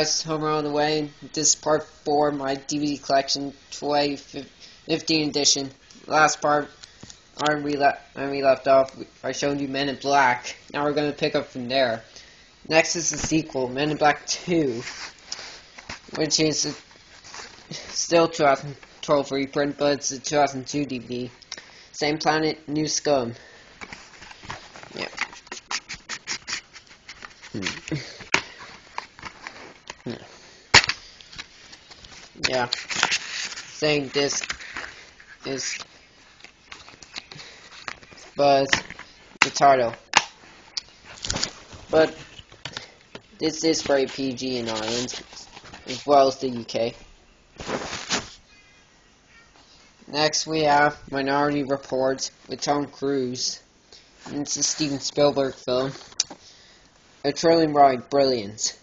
guys, Homer all the way. This is part 4 of my DVD collection, 2015 edition. Last part, when we, le we left off, I showed you Men in Black. Now we're going to pick up from there. Next is the sequel, Men in Black 2, which is a, still 2012 reprint, but it's a 2002 DVD. Same planet, new scum. Yeah. Hmm. Yeah. Saying this is Buzz Retardo. But this is very PG in Ireland, as well as the UK. Next we have Minority Report with Tom Cruise. And it's a Steven Spielberg film. A thrilling ride, brilliant.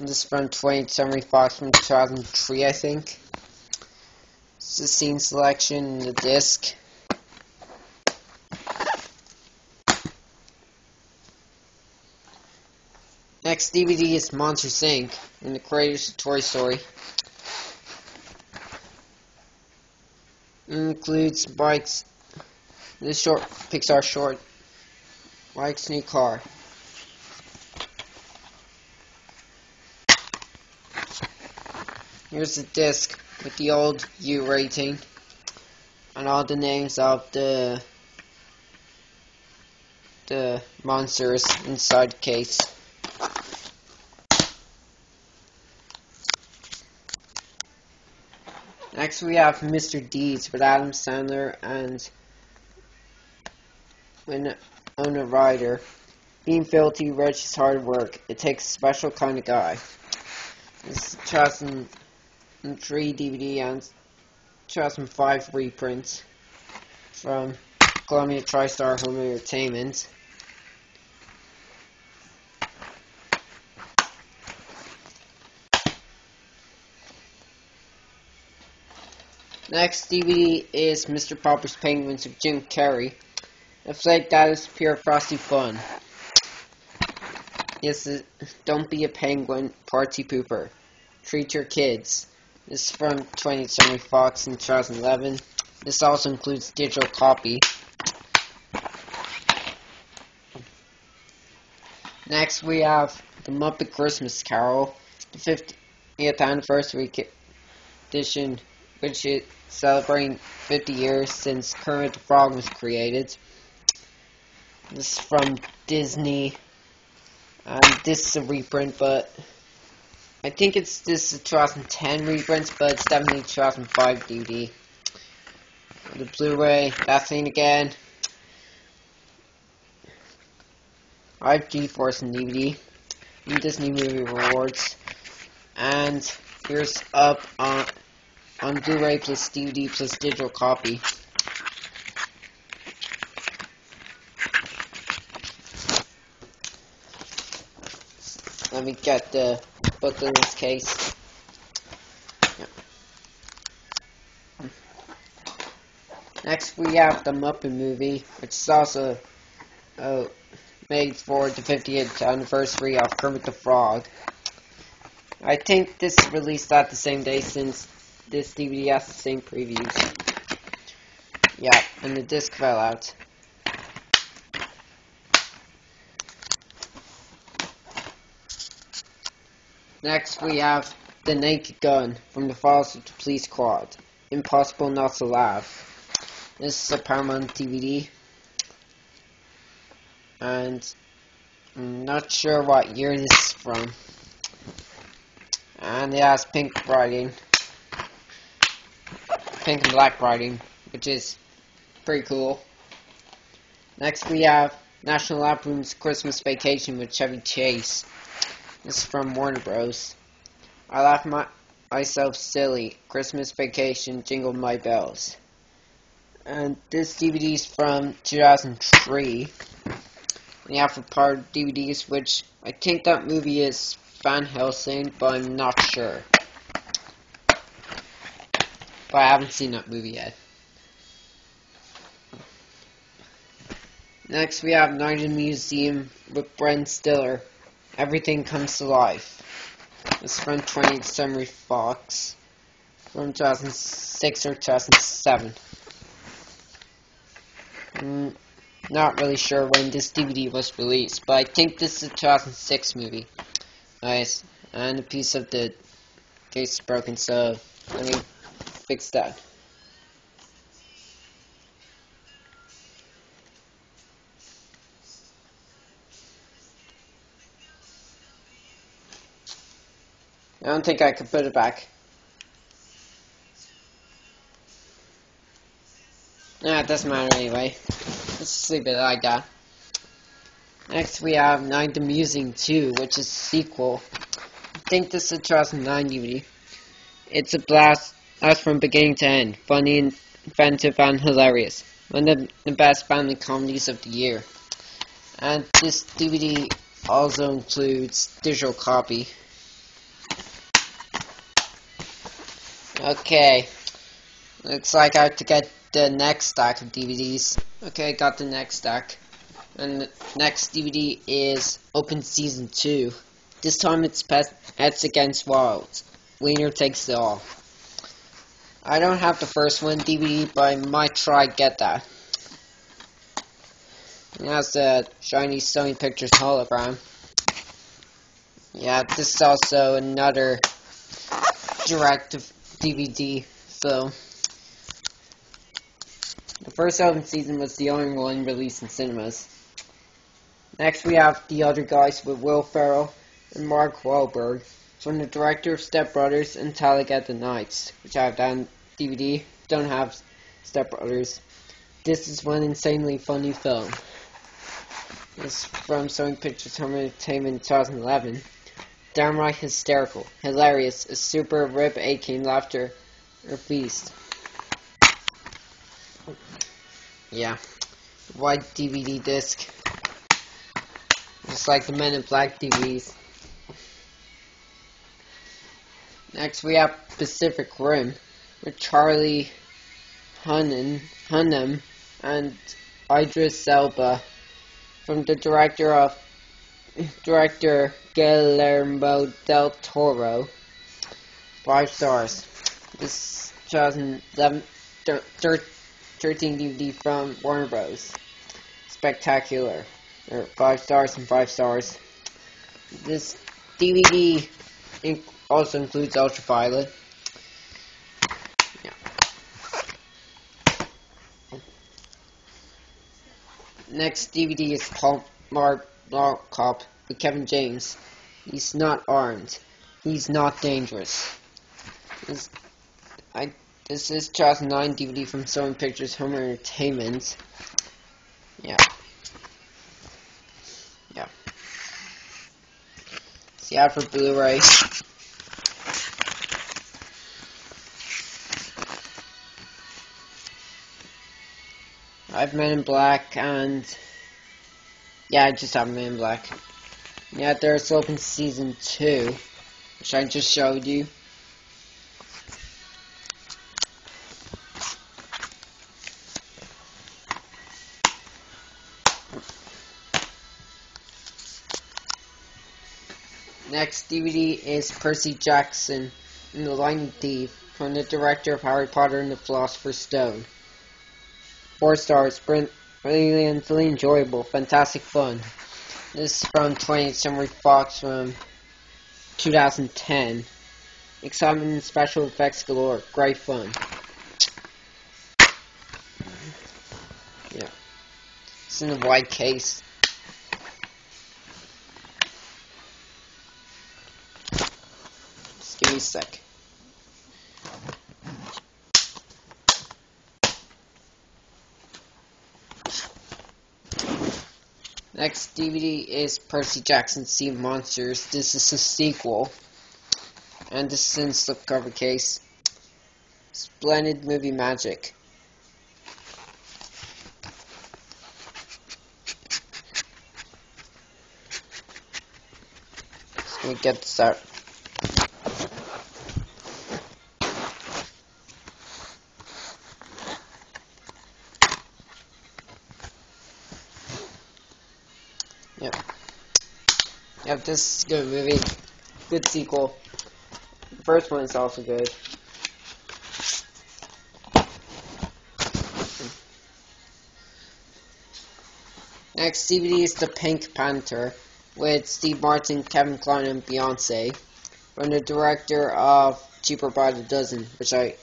This is from 20th Century Fox from 2003, I think. It's the scene selection, the disc. Next DVD is Monsters Inc. and the creators of Toy Story. It includes Mike's this short Pixar short Mike's new car. Here's the disc with the old U rating and all the names of the the monsters inside the case. Next we have Mr. Deeds with Adam Sandler and Winona Ryder. Being filthy, rich is hard work. It takes a special kind of guy. This is 2003 DVD and 2005 reprints from Columbia TriStar Home Entertainment. Next DVD is Mr. Popper's Penguins with Jim Carrey. A flight that is pure frosty fun. Yes, don't be a penguin, party pooper. Treat your kids. This is from 20th Century Fox in 2011. This also includes digital copy. Next we have The Muppet Christmas Carol, the 50th anniversary edition, which is celebrating 50 years since Kermit the Frog was created. This is from Disney. And this is a reprint, but I think it's this is 2010 reprint, but it's definitely 2005 DVD. The Blu-ray, that thing again. I have GeForce and DVD. And Disney Movie Rewards. And here's up on on Blu-ray plus DVD plus digital copy. Let me get the book in this case. Next we have the Muppet movie, which is also uh, made for the 50th anniversary of Kermit the Frog. I think this released at the same day since this DVD has the same previews. Yeah, and the disc fell out. Next we have The Naked Gun from the Files of the Police Squad. Impossible Not to Laugh. This is a Paramount DVD. And I'm not sure what year this is from. And it has pink writing pink and black writing, which is pretty cool. Next we have National Lampoon's Christmas Vacation with Chevy Chase. This is from Warner Bros. I laugh my, myself silly. Christmas Vacation, Jingle My Bells. And this DVD is from 2003. We have a part DVDs, which I think that movie is Van Helsing, but I'm not sure. But I haven't seen that movie yet. Next, we have Night in the Museum with Ben Stiller. Everything comes to life. It's from 20th Century Fox from 2006 or 2007. Mm, not really sure when this DVD was released, but I think this is a 2006 movie. Nice. And a piece of the case is broken, so let me fix that. I don't think I could put it back. Nah, it doesn't matter anyway. Let's leave it like that. Next we have Night Musing 2, which is sequel. I think this is a 2009 DVD. It's a blast, blast from beginning to end. Funny, inventive, and hilarious. One of the best family comedies of the year. And this DVD also includes digital copy. Okay. Looks like I have to get the next stack of DVDs. Okay, got the next stack. And the next DVD is Open Season 2. This time it's Pets Against Wild. Wiener takes it all. I don't have the first one DVD, but I might try get that. It has the shiny Sony Pictures hologram. Yeah, this is also another direct DVD So, The first open season was the only one released in cinemas. Next we have The Other Guys with Will Ferrell and Mark Wahlberg from the director of Step Brothers and Talladega Nights, which I have done DVD. Don't have Step Brothers. This is one insanely funny film. It's from Sony Pictures Home Entertainment 2011. Downright hysterical, hilarious, a super rib aching laughter or feast. Yeah. White DVD disc. Just like the Men in Black DVDs. Next we have Pacific Rim with Charlie Hunnam, Hunnam and Idris Elba from the director of director Guillermo del Toro. Five stars. This 2011 13 DVD from Warner Bros. Spectacular. Or five stars and five stars. This DVD inc also includes Ultraviolet. Yeah. Next DVD is called Mark Law Cop with Kevin James. He's not armed. He's not dangerous. This, I, this is 2009 DVD from Sony Pictures Home Entertainment. Yeah. Yeah. See out for Blu-ray. I have Men in Black and yeah, I just have Men in Black. Yeah, there's open season two, which I just showed you. Next DVD is Percy Jackson and the Lightning Thief from the director of Harry Potter and the Philosopher's Stone. Four stars, brilliantly enjoyable, fantastic fun. This is from 20th Century Fox from 2010. Excitement and special effects galore. Great fun. Yeah. It's in a white case. Just give me a sec. Next DVD is Percy Jackson Sea Monsters. This is a sequel. And this is in slipcover case. Splendid movie magic. So we get start. This is a good movie. Good sequel. The first one is also good. Next DVD is The Pink Panther with Steve Martin, Kevin Kline, and Beyonce from the director of Cheaper by the Dozen, which I,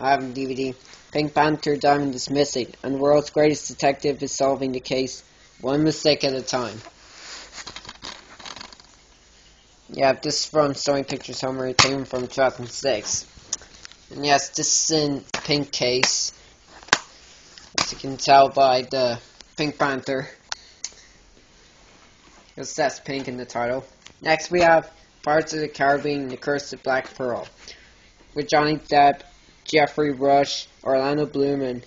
I have on DVD. Pink Panther Diamond is missing, and the world's greatest detective is solving the case one mistake at a time. Yeah, this is from Sony Pictures Home Entertainment from 2006. And yes, this is in pink case. As you can tell by the Pink Panther. Because that's pink in the title. Next we have Pirates of the Caribbean, The Curse of Black Pearl. With Johnny Depp, Geoffrey Rush, Orlando Bloom, and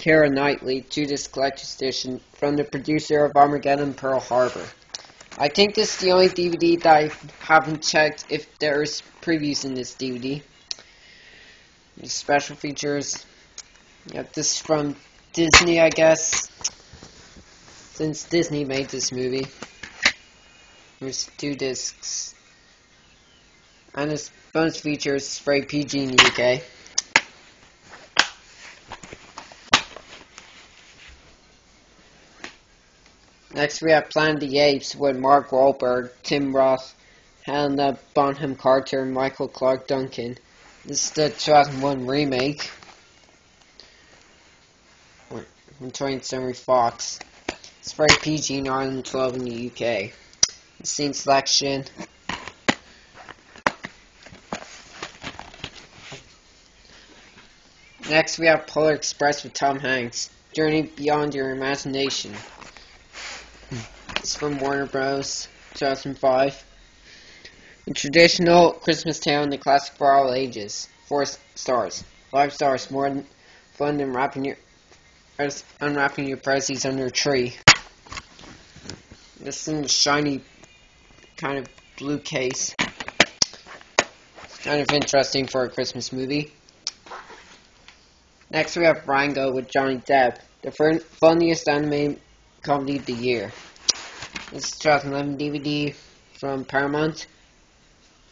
Keira Knightley to this collector's edition from the producer of Armageddon Pearl Harbor. I think this is the only DVD that I haven't checked if there's previews in this DVD. The special features. Yep, this is from Disney, I guess since Disney made this movie. There's two discs. And this bonus features very PG in the UK. Next we have Planet of the Apes with Mark Wahlberg, Tim Roth, Helena Bonham Carter, and Michael Clarke Duncan. This is the 2001 remake. From 20th Century Fox. It's very PG in Ireland, 12 in the UK. Scene selection. Next we have Polar Express with Tom Hanks. Journey Beyond Your Imagination. It's from Warner Bros. 2005. A traditional Christmas tale and the classic for all ages. Four stars. Five stars. More fun than wrapping your unwrapping your presents under a tree. This a shiny kind of blue case. Kind of interesting for a Christmas movie. Next we have Rango with Johnny Depp, the funniest anime comedy of the year. This is 2011 DVD from Paramount.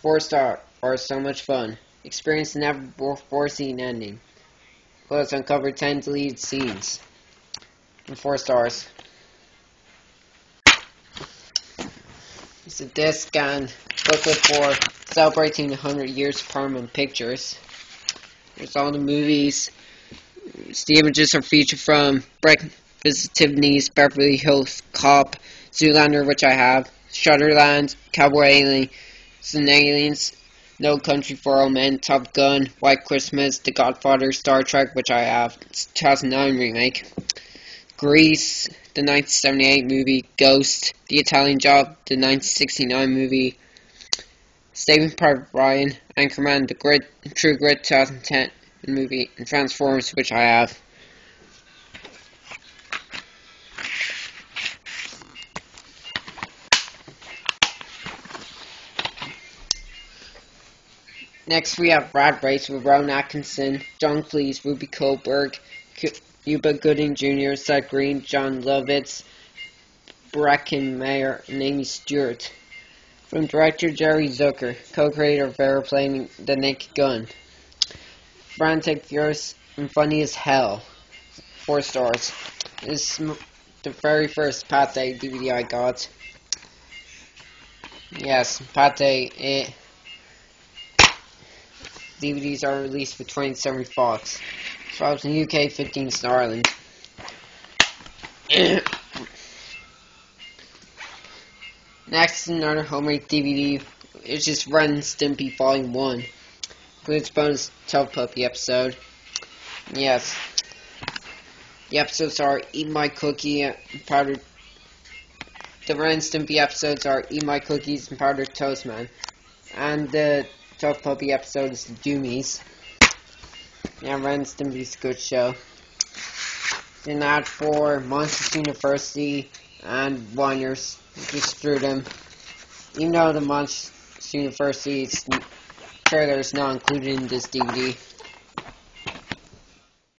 Four star, or so much fun. Experience never before seen ending. Plus uncover 10 deleted scenes. And four stars. It's a disc and booklet for celebrating 100 years of Paramount Pictures. There's all the movies. The images are featured from Breakfast at Tiffany's, Beverly Hills Cop, Zoolander, which I have, Shutter Island, Cowboy Alien, Aliens, No Country for Old Men, Top Gun, White Christmas, The Godfather, Star Trek, which I have, it's 2009 remake, Grease, the 1978 movie Ghost, The Italian Job, the 1969 movie Saving Private Ryan, Anchorman, The Grit, True Grit 2010 movie, and Transformers, which I have. Next, we have Rat Race with Rowan Atkinson, John Cleese, Whoopi Goldberg, Cuba Gooding Jr., Seth Green, Jon Lovitz, Breckin Meyer, and Amy Stewart. From director Jerry Zucker, co-creator of Airplane The Naked Gun. Frantic, furious, and funny as hell. Four stars. This is the very first Pathé DVD I got. Yes, Pathé. Eh, it, DVDs are released 20th Century Fox. 12 in UK, 15 in Ireland. Next, another homemade DVD. It's just Ren Stimpy Volume 1. Includes bonus Puppy episode. Yes. The episodes are Eat My Cookie and. The Ren Stimpy episodes are Eat My Cookies and Powdered Toast Man. And the Puppy episode is The Doomies. Yeah, Ren Stimpy's a good show. Then that for Monsters University and Whiners. Just threw them. Even though the Monsters University trailer is not included in this DVD.